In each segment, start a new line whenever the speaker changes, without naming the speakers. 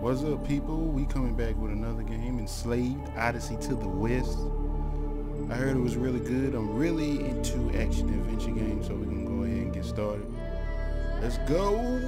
What's up, people? We coming back with another game, Enslaved Odyssey to the West. I heard it was really good. I'm really into action adventure games, so we're gonna go ahead and get started. Let's go.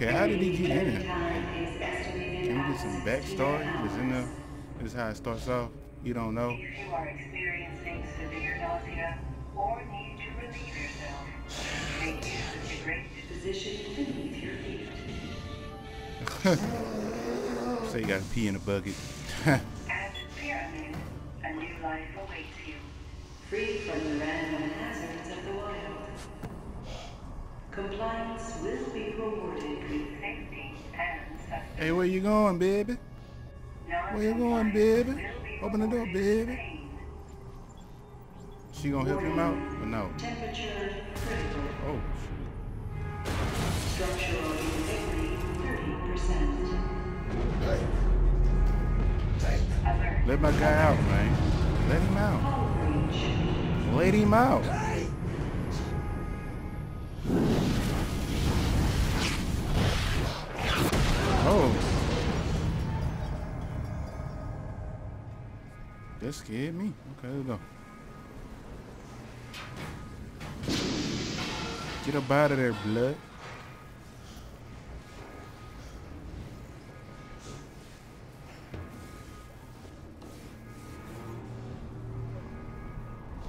Okay, how did he get in
estimated
Can we get some
16
backstory? Is in there? This is how it starts off. You don't know. Say you gotta pee in a bucket.
At Pyramid, a new life awaits you.
Free from the random hazards of the wild. Compliance will be rewarded
Safety and sustenance.
hey, where you going, baby? Where you going, baby? Open the door, baby. She gonna help him out? Or no?
Temperature critical.
Oh,
Structural integrity 30%.
Alert.
shoot. Let my guy out, man. Let him out. Let him out. Oh. That scared me. Okay, let's go. Get up out of there, blood.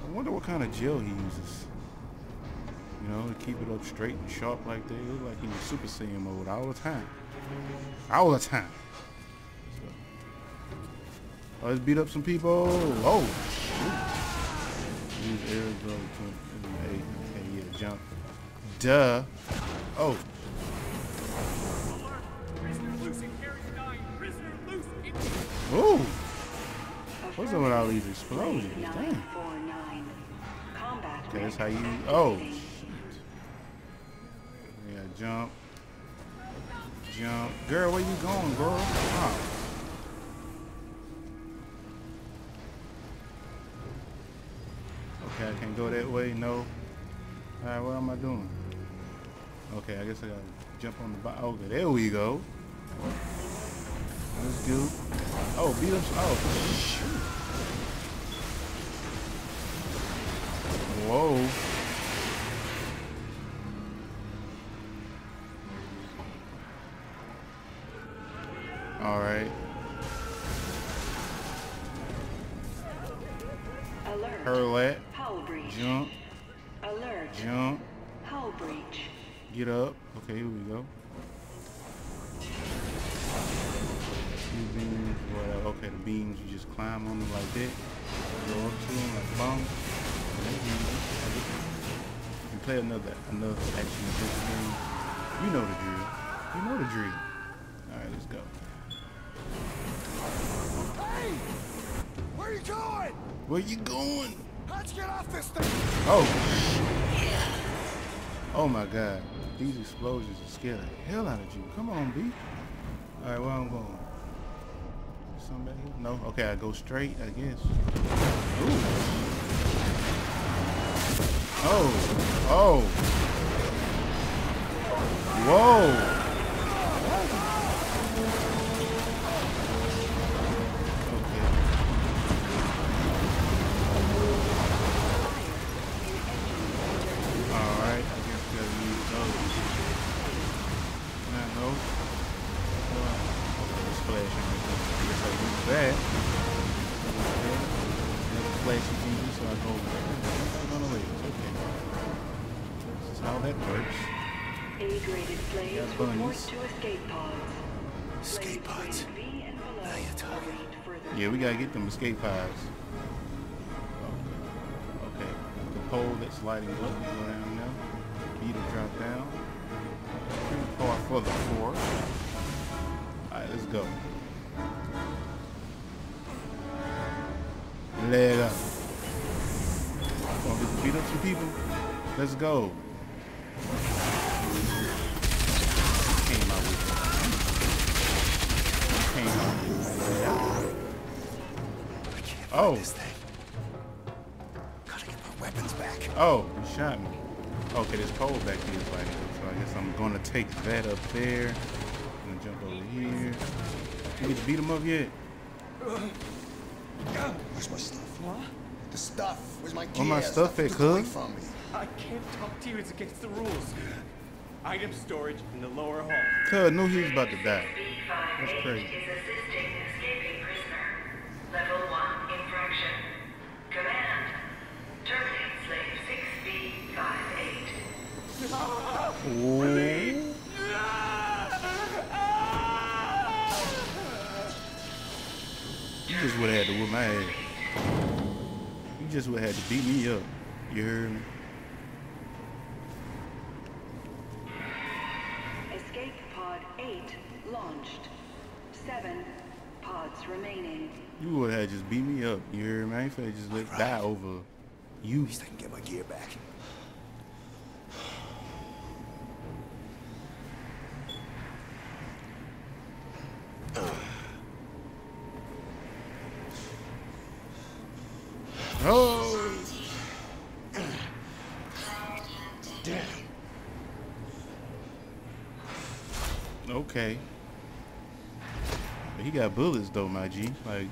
I wonder what kind of gel he uses. Know, to keep it up straight and sharp like. It look like in Super Saiyan mode all the time. All the time. So. Let's beat up some people. Oh, shoot. Use air to hey, okay, yeah, jump. Duh. Oh, ooh. What's up with all these explosions? Dang.
949. Combat
Okay, that's how you. Oh, jump. Jump. Girl, where you going, girl? Ah. Okay, I can't go that way. No. Alright, what am I doing? Okay, I guess I gotta jump on the bottom. Okay, there we go. Let's go. Oh, beat up. Oh, shoot. Whoa.
Alert.
Hurl that.
Hull breach.
Jump.
Alert.
Jump.
Hull breach.
Get up. Okay, here we go. Few beams. Whatever. Okay, the beams, you just climb on them like that. Go up to them like bomb. You play another another action adventure game. You know the drill. You know the drill.
Where you going? Let's get off this thing!
Oh. Oh my god. These explosions will scare the hell out of you. Come on, B. Alright, where I'm going? Somebody? here? No? Okay, I go straight, I guess. Ooh. Oh. Oh. Whoa. How that works.
A-graded flames
Got
report to escape pods.
Escape pods.
graded V and below
Now you're talking.
Yeah, we gotta get them escape pods. Okay. Okay. The pole that's lighting up, we go down now. B to drop down. Pretty far for the four. Alright, let's go. leg up. Gonna get the beat up some people. Let's go. Oh.
this thing. Gotta get my weapons back.
Oh, he shot me. Okay, there's coal back here, so I, so I guess I'm gonna take that up there. I'm gonna jump over here. You get to beat him up yet?
Where's my stuff? What? The stuff. Where's my gear?
Where my stuff
you
at, cuz?
From me.
I can't talk to you. It's against the rules. Item storage in the lower hall.
Cuz knew he was about to die. That's crazy.
escaping prisoner. Level 1 infraction. Command. Terminate slave 6B58.
Ooh. You just would have had to whip my ass. You just would have had to beat me up. You heard me?
Remaining.
You would have just beat me up. You hear me? I ain't finna just let die over you.
At least I can get my gear back.
Oh!
Damn.
Okay. He got bullets though, my G. Like,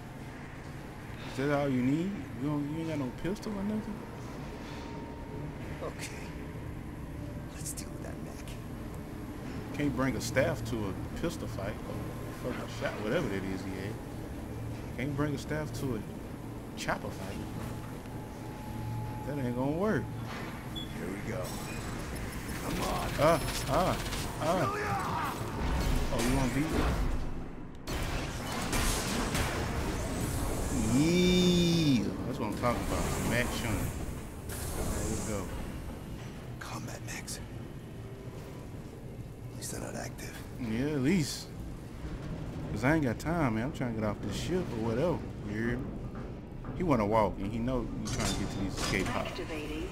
is that all you need? You don't, you ain't got no pistol or nothing?
Okay. Let's deal with that neck.
Can't bring a staff to a pistol fight or fucking shot, whatever that is he had. Can't bring a staff to a chopper fight. That ain't gonna work.
Here we go. Come on.
Ah, ah, ah. Oh, you want to beat Yeah, that's what I'm talking about. Max Shun. There we go.
Combat mechs. At least they're not active.
Yeah, at least. Cause I ain't got time, man. I'm trying to get off this ship or whatever. You hear me? He wanna walk and he know you trying to get to these escape pods.
Activating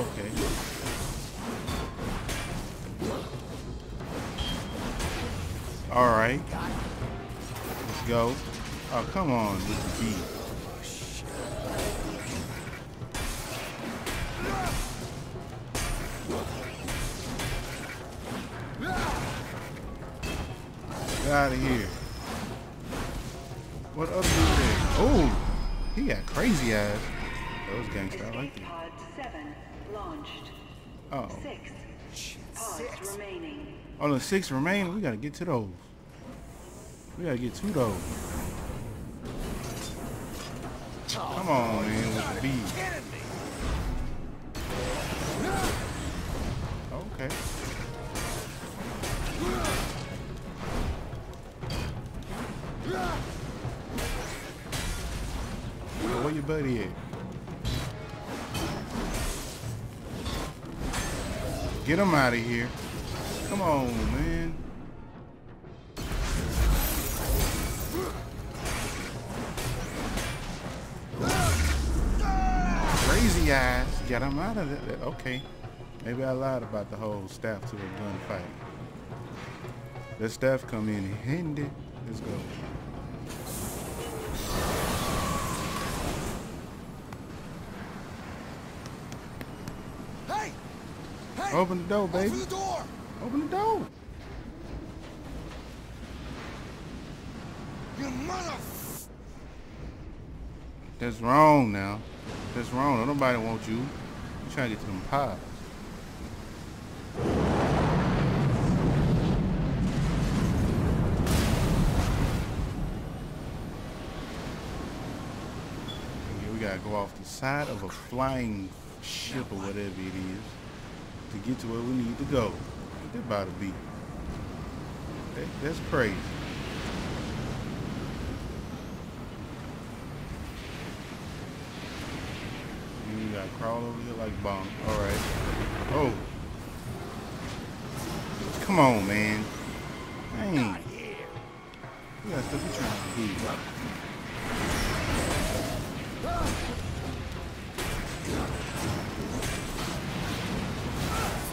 Okay. All right. Let's go. Oh, come on, with the beat. Out of here. What other dude there? Oh, he got crazy eyes. Those gangsters, I like
7 launched.
Oh.
6
Shit,
pods
six.
remaining.
Oh, the six remain. We gotta get to those. We gotta get to those. Come on, man, with the beat. Okay. Where your buddy at? Get him out of here. Come on, man. Crazy eyes. Get him out of there. Okay. Maybe I lied about the whole staff to a gunfight. Let staff come in handy. Let's go. Open the door, baby.
Open the door!
Open the door.
You mother...
That's wrong now. That's wrong. Don't nobody want you. You trying to get to them pies. We gotta go off the side of a flying ship or whatever it is to get to where we need to go. That about to be. That, that's crazy. You gotta crawl over here like bomb. Alright. Oh. Come on, man. Dang. That's what we're trying to do.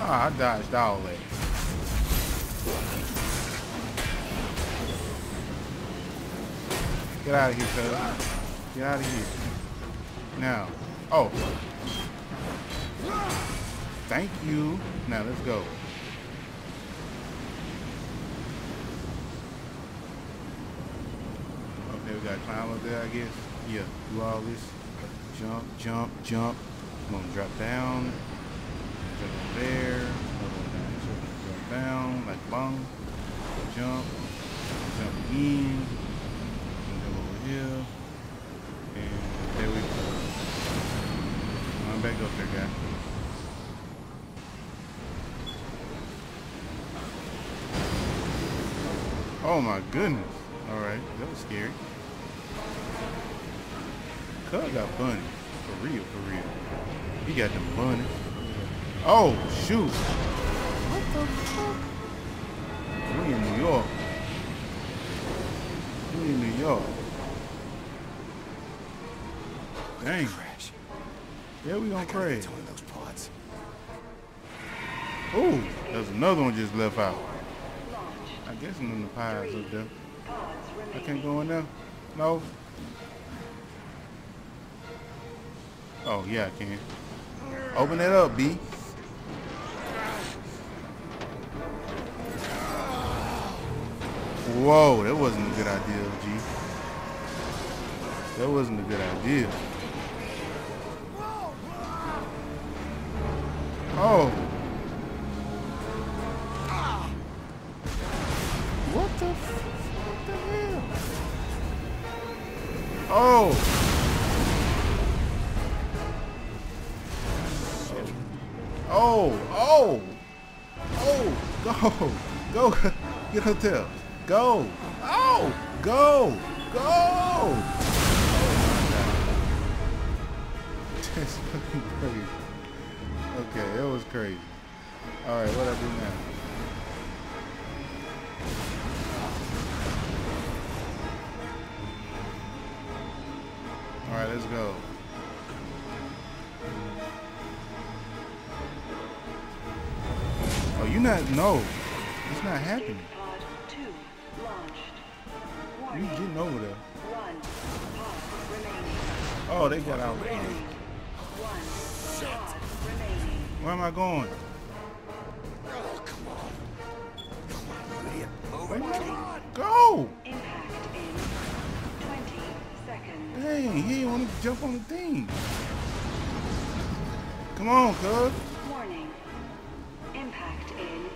Ah, I dodged all that. Get out of here, cuz. Get out of here. Now. Oh. Thank you. Now, let's go. Okay, we gotta climb up there, I guess. Yeah, do all this. Jump, jump, jump. I'm gonna drop down. Jump there. Jump down, like bong. Jump. Jump again. Jump over here. And there we go. I'm back up there, guy. Oh my goodness. Alright, that was scary. Cub got bunny. For real, for real. He got them bunny. Oh, shoot. What the fuck? We in New York. We in New York. Dang.
Crash.
Yeah, we gonna
I gotta
crash.
get to one of those pods.
Ooh, there's another one just left out. I guess I'm in the pies up there. I can't go in there. No. Oh yeah, I can. Open it up, B. Whoa, that wasn't a good idea, G. That wasn't a good idea. Oh. What the what the hell? Oh. Oh, oh, oh, go, go, get hotel, go, oh, go, go. That's fucking crazy. Okay, that was crazy. All right, what I do now? All right, let's go. Oh, you not? No, it's not happening.
Pod 2 launched.
You getting over there?
One pod remaining.
Oh, they got out.
Warning. One pod remaining.
Where am I going?
Oh, come on. Come on, you idiot. Move
Wait,
it.
no.
Come on.
Go!
Impact in 20 seconds.
Dang, he didn't want to jump on the thing. Come on, cuz.
Warning. Impact in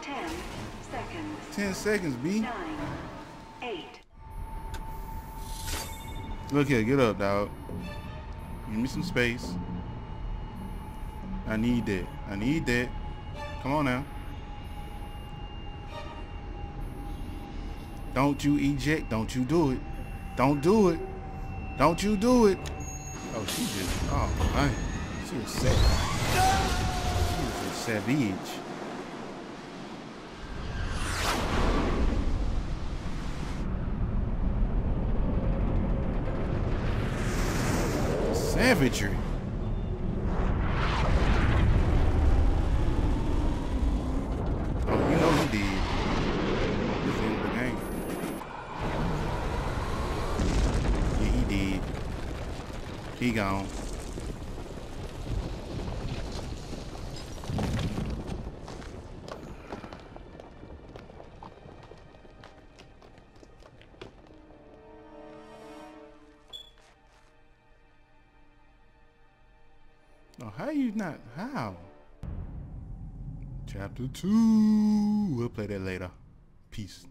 10 seconds.
10 seconds, B.
9, 8,
Look here, get up, dog. Give me some space. I need that. I need that. Come on now. Don't you eject. Don't you do it. Don't do it. Don't you do it. Oh, she just, oh, man. She was savage. She was a savage. Savagery. Oh, you know he did. This end the game. Yeah, he did. He gone. Not? How? Chapter 2. We'll play that later. Peace.